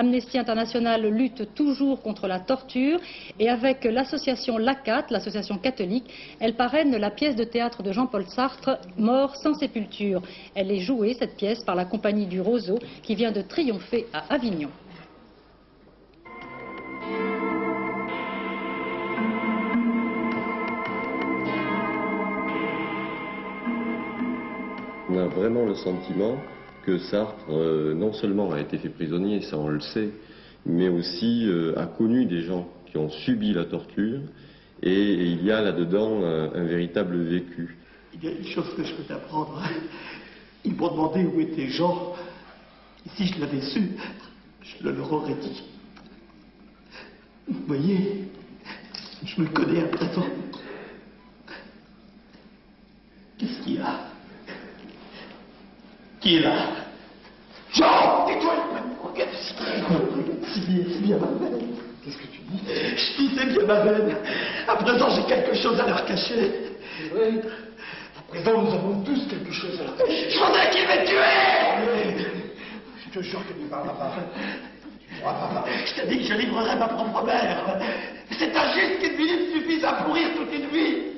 Amnesty International lutte toujours contre la torture et avec l'association LACAT, l'association catholique, elle parraine la pièce de théâtre de Jean-Paul Sartre, Mort sans sépulture. Elle est jouée, cette pièce, par la compagnie du Roseau qui vient de triompher à Avignon. On a vraiment le sentiment que Sartre, euh, non seulement a été fait prisonnier, ça on le sait, mais aussi euh, a connu des gens qui ont subi la torture, et, il y a là-dedans un, véritable vécu. Il y a une chose que je peux t'apprendre. Ils m'ont demandé où étaient Jean. Si je l'avais su, je le leur aurais dit. Vous voyez, je me connais à présent. Qu'est-ce qu'il y a? Qui est là Jean Tais-toi Regarde, c'est bien, c'est bien ma veine. Qu'est-ce que tu dis Je dis c'est bien ma veine. À présent, j'ai quelque chose à leur cacher. Oui. À présent, nous avons tous quelque chose à leur cacher. Je voudrais qu'ils me tuer Je te jure que tu pas. Tu pourras pas. Je t'ai dit que je livrerai ma propre mère. C'est injuste qu'une minute suffise à pourrir toute une vie.